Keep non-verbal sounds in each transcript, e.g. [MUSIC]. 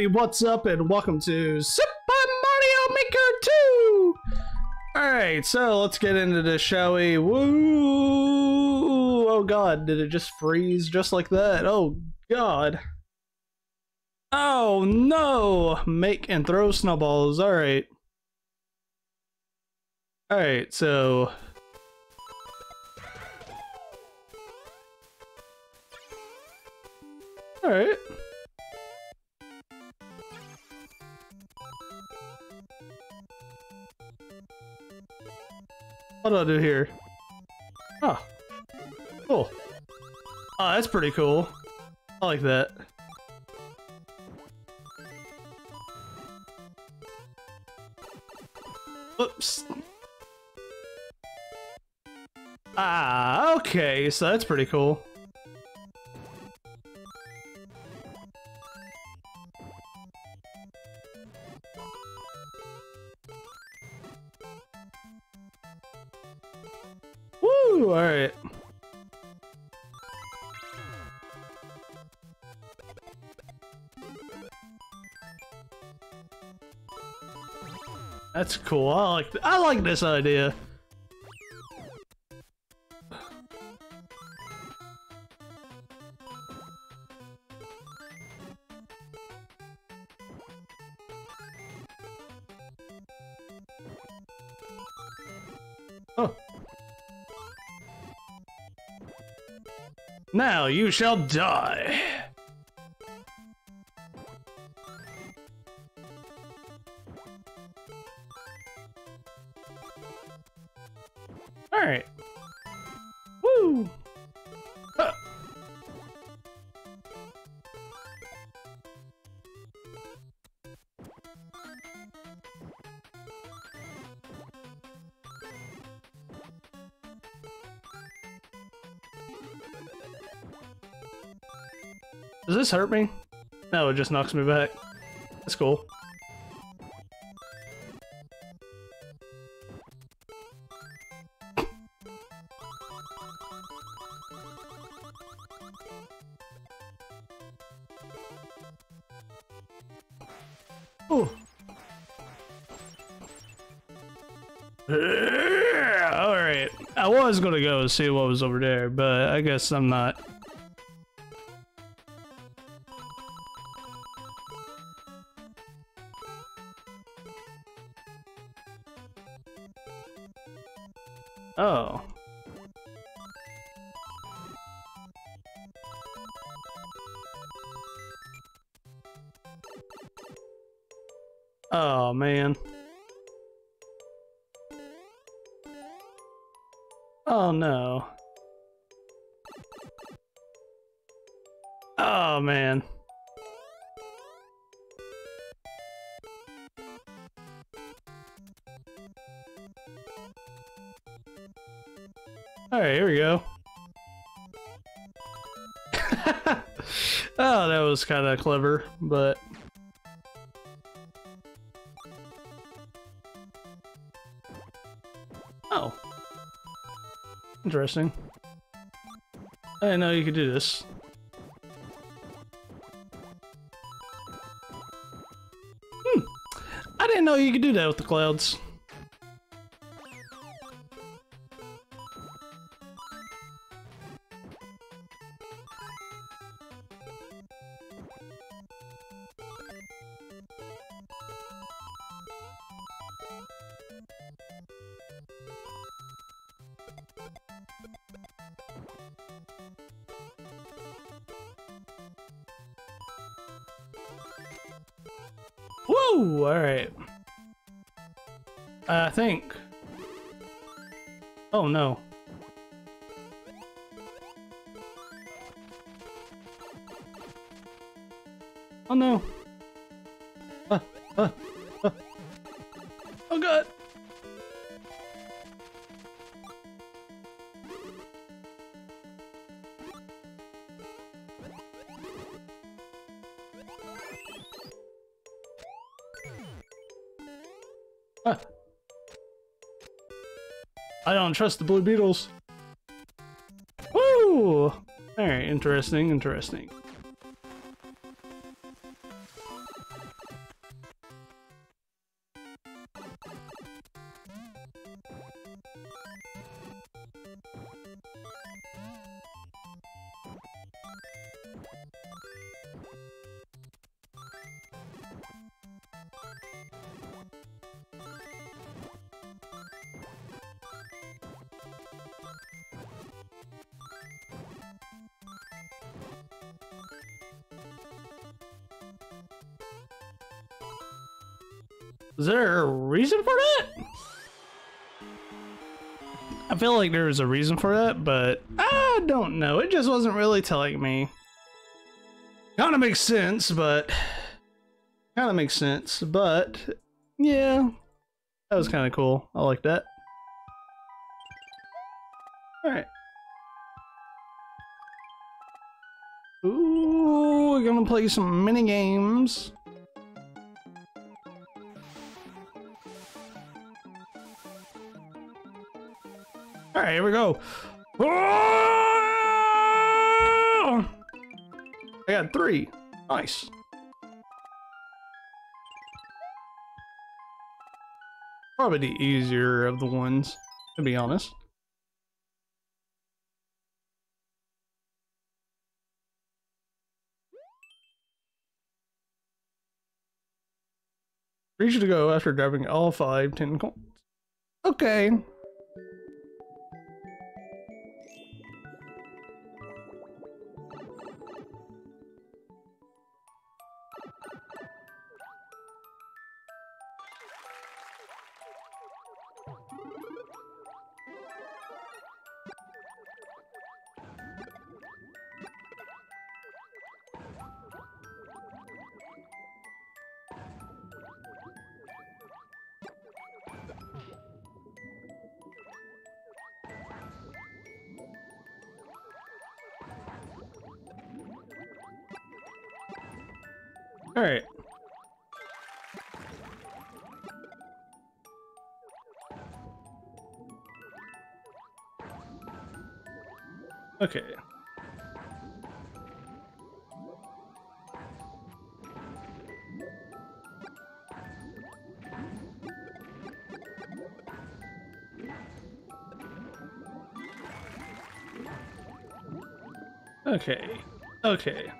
everybody, what's up, and welcome to Super Mario Maker 2! Alright, so let's get into this, shall we? Woo! Oh god, did it just freeze just like that? Oh god. Oh no! Make and throw snowballs, alright. Alright, so... Alright. What do I do here? Oh. Cool. Oh, that's pretty cool. I like that. Oops. Ah, okay, so that's pretty cool. That's cool. I like I like this idea. Oh. Now you shall die. This hurt me? No, it just knocks me back. That's cool. Ooh. Alright. I was gonna go see what was over there, but I guess I'm not. Alright, here we go. [LAUGHS] oh, that was kind of clever, but... Oh. Interesting. I didn't know you could do this. Hmm. I didn't know you could do that with the clouds. Woo! Alright. I think. Oh no. Oh no. Don't trust the Blue Beetles. Woo! Alright, interesting, interesting. Is there a reason for that? I feel like there was a reason for that, but I don't know. It just wasn't really telling me. Kind of makes sense, but kind of makes sense, but yeah, that was kind of cool. I like that. All right. Ooh, we're gonna play some mini games. All right, here we go. Ah! I got three. Nice. Probably the easier of the ones, to be honest. Reach to go after grabbing all five tin coins. Okay. All right. Okay. Okay. Okay.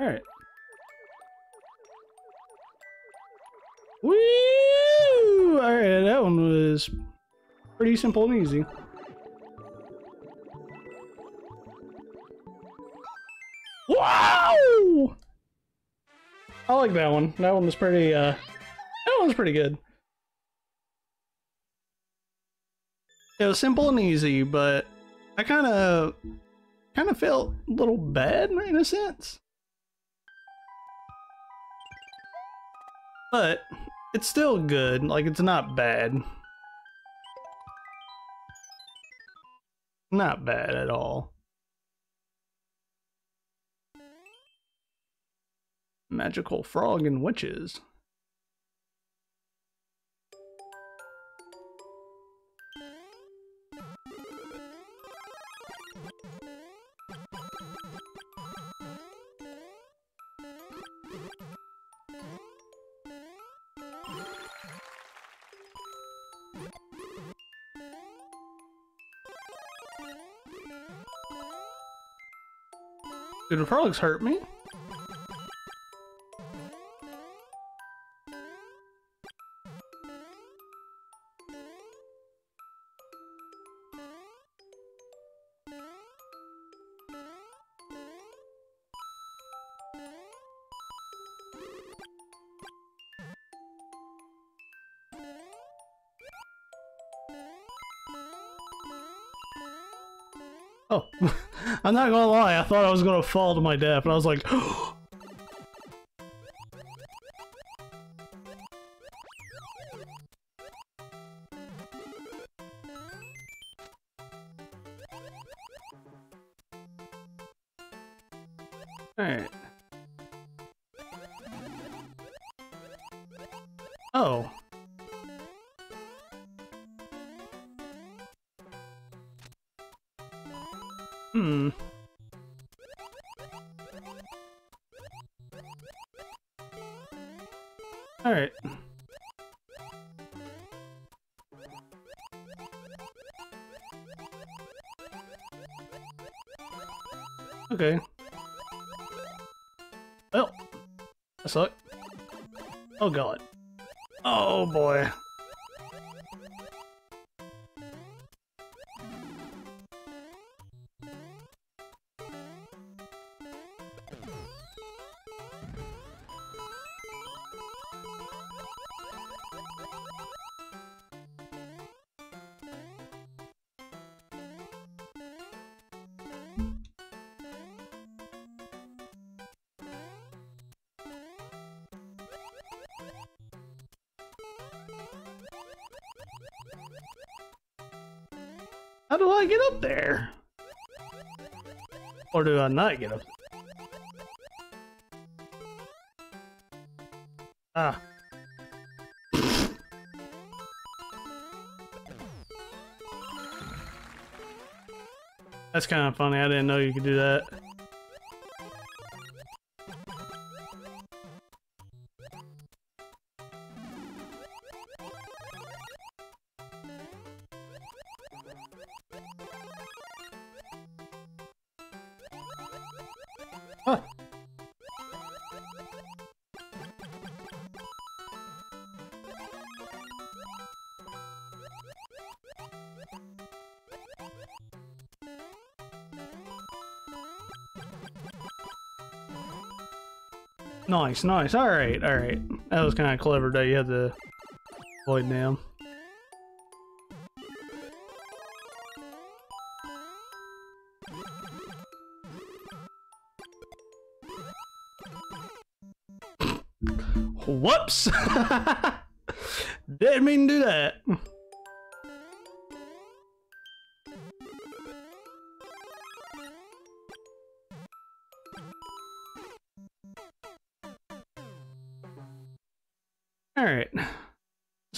All right. Woo! Alright, that one was pretty simple and easy. Wow! I like that one. That one was pretty, uh, that one was pretty good. It was simple and easy, but I kind of, kind of felt a little bad in a sense. But it's still good. Like it's not bad. Not bad at all. Magical frog and witches. Did frogs hurt me? I'm not gonna lie, I thought I was gonna fall to my death, and I was like, [GASPS] How do I get up there? Or do I not get up Ah. That's kind of funny. I didn't know you could do that. Nice, nice. All right, all right. That was kind of clever that you had to avoid them. [LAUGHS] Whoops! [LAUGHS] Didn't mean to do that.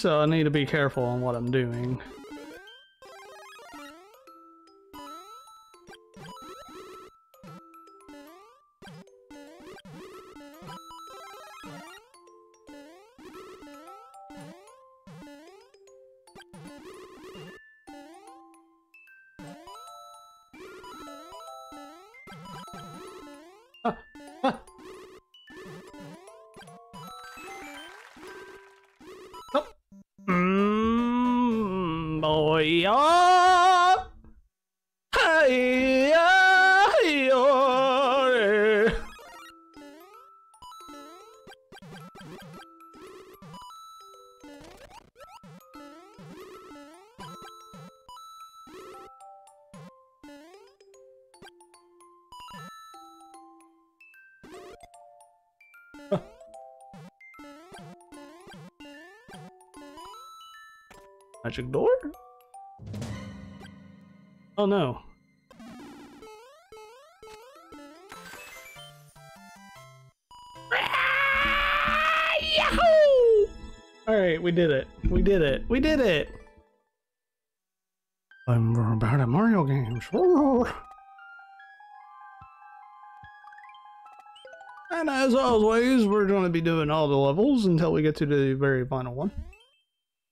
So I need to be careful on what I'm doing. Magic door? Oh no. [LAUGHS] Alright, we did it. We did it. We did it! I'm about at Mario games. And as always, we're going to be doing all the levels until we get to the very final one.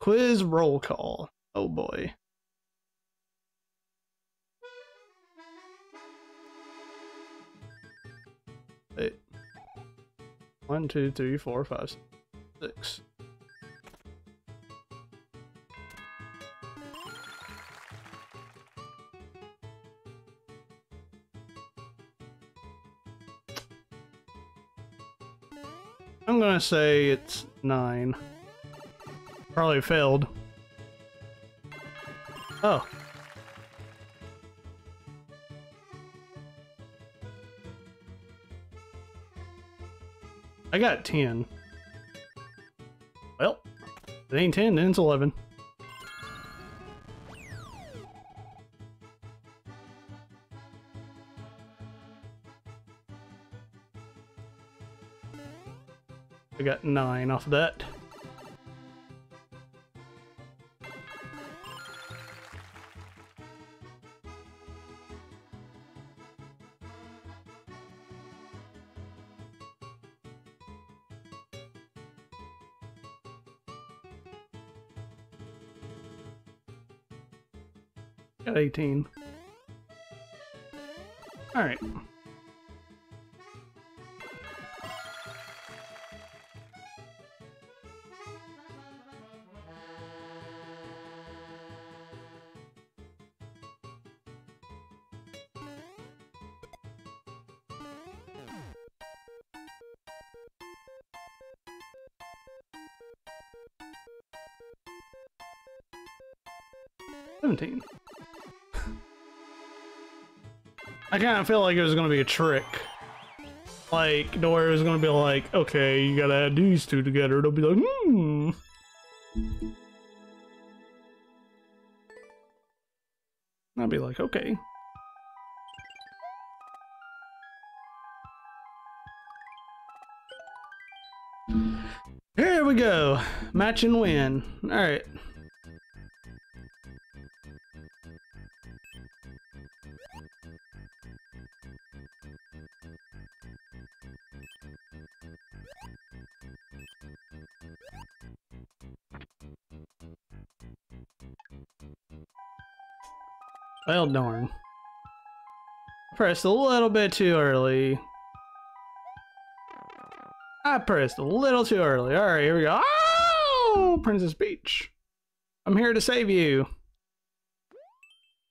Quiz roll call. Oh boy. Wait. One, two, three, four, five, six. I'm gonna say it's nine. Probably failed. Oh. I got 10. Well, it ain't 10, then it's 11. I got 9 off of that. 18. Alright. Seventeen. I kind of feel like it was gonna be a trick. Like, Dory was gonna be like, okay, you gotta add these two together. It'll be like, hmm. I'll be like, okay. Here we go. Match and win. Alright. Well, darn. Pressed a little bit too early. I pressed a little too early. Alright, here we go. Oh! Princess Peach. I'm here to save you.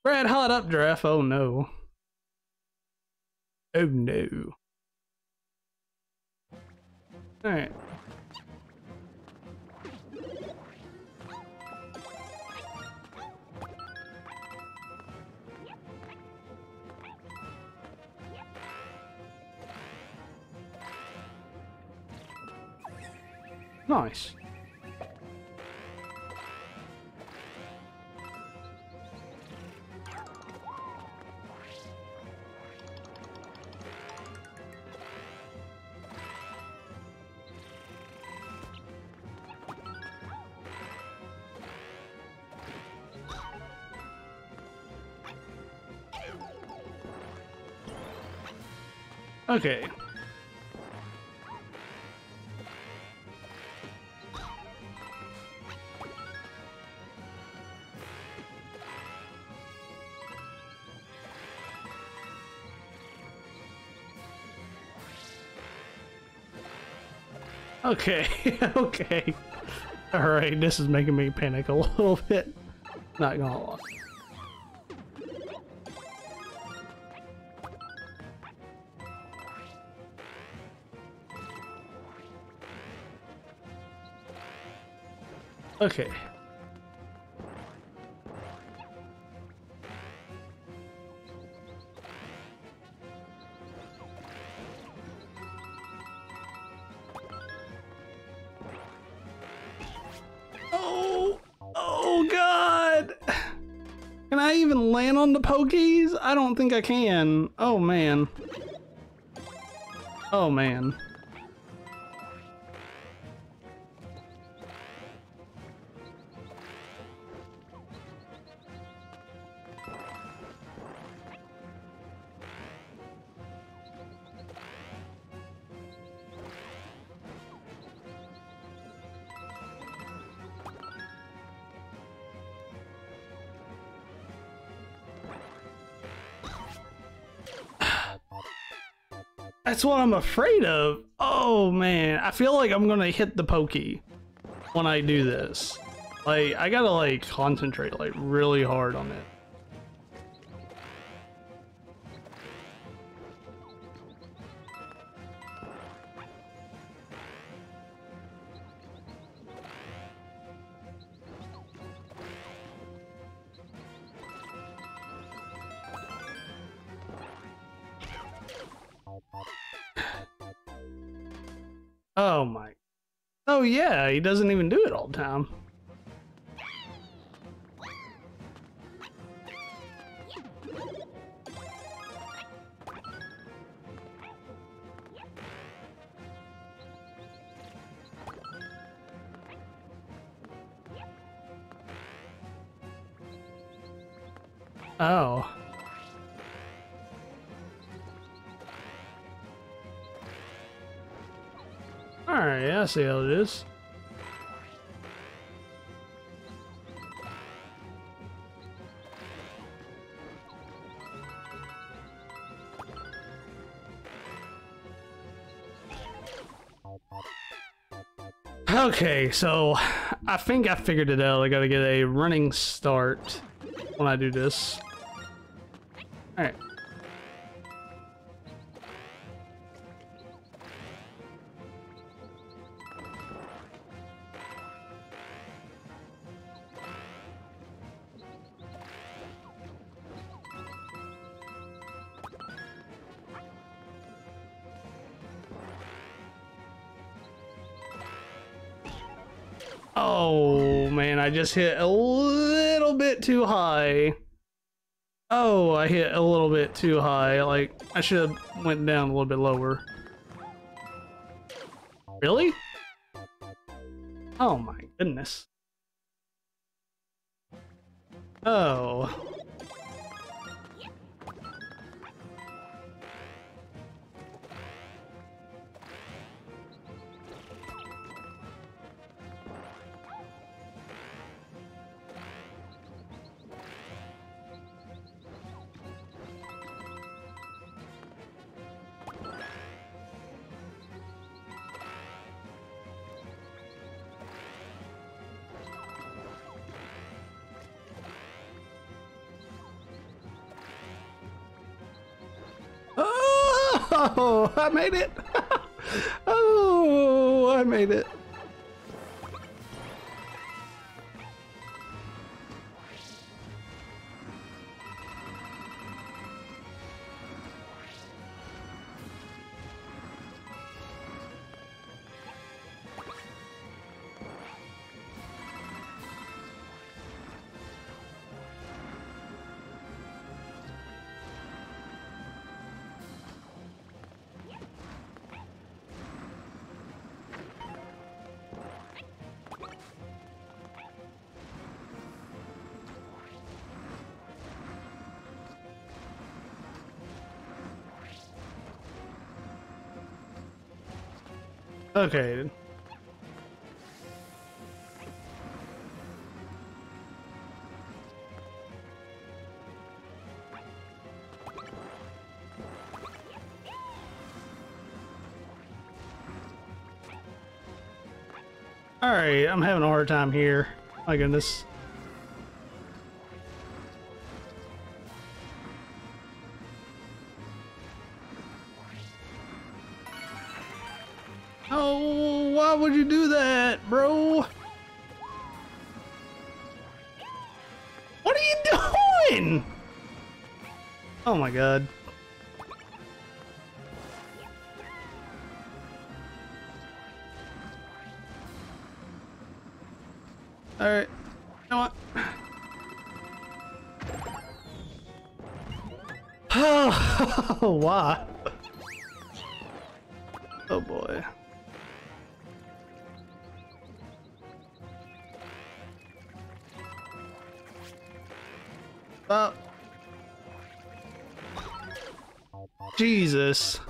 Red hot updraft. Oh no. Oh no. Alright. Nice. Okay. Okay, [LAUGHS] okay. Alright, this is making me panic a [LAUGHS] little bit. Not gonna lie. Okay. Oh, oh god! Can I even land on the pokeys? I don't think I can. Oh man. Oh man. That's what I'm afraid of. Oh man, I feel like I'm gonna hit the pokey when I do this. Like, I gotta like concentrate like really hard on it. Oh my. Oh yeah, he doesn't even do it all the time. Oh. Alright, yeah, I see how it is. Okay, so I think I figured it out. I gotta get a running start when I do this. Alright. Oh man, I just hit a little bit too high. Oh, I hit a little bit too high. Like, I should have went down a little bit lower. Really? Oh my goodness. Oh. Oh, I made it! [LAUGHS] oh, I made it. Okay. Alright, I'm having a hard time here. My goodness. My god. Alright. You know what? [SIGHS] Oh, why? Oh boy. Oh. Jesus.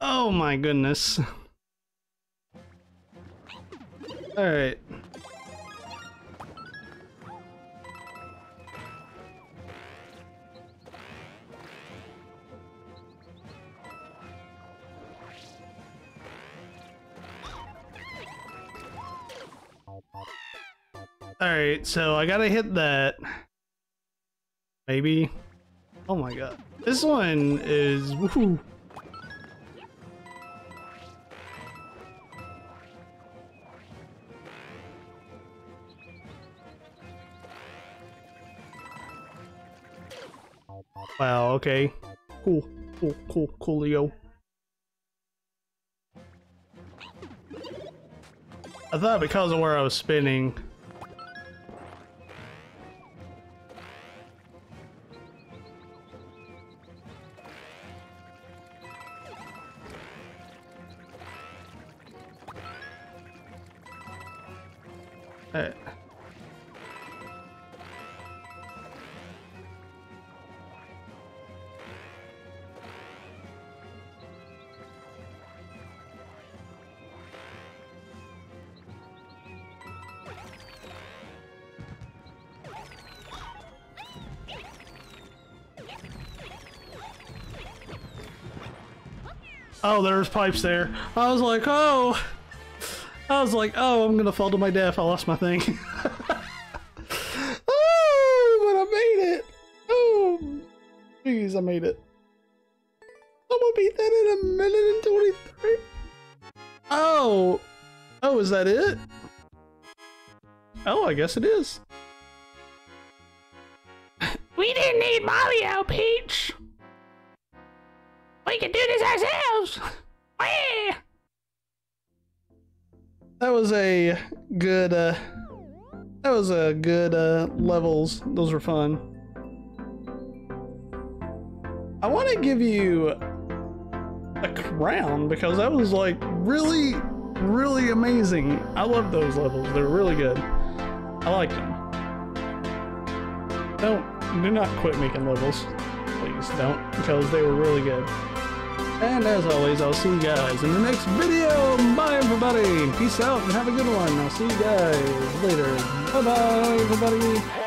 Oh my goodness. Alright. Alright, so I gotta hit that. Maybe. Oh my god. This one is woohoo. Wow, okay. Cool, cool, cool, coolio. I thought because of where I was spinning, Oh, there's pipes there. I was like, oh, I was like, oh, I'm gonna fall to my death. I lost my thing. [LAUGHS] oh, but I made it. Oh, jeez, I made it. I'm gonna beat that in a minute and 23. Oh, oh, is that it? Oh, I guess it is. We didn't need Mario, Peach. We can do this ourselves. That was a good, uh, that was a good, uh, levels. Those were fun. I want to give you a crown because that was like really, really amazing. I love those levels. They're really good. I like them. Don't, do not quit making levels. Please don't, because they were really good. And as always, I'll see you guys in the next video. Bye, everybody. Peace out and have a good one. I'll see you guys later. Bye bye, everybody.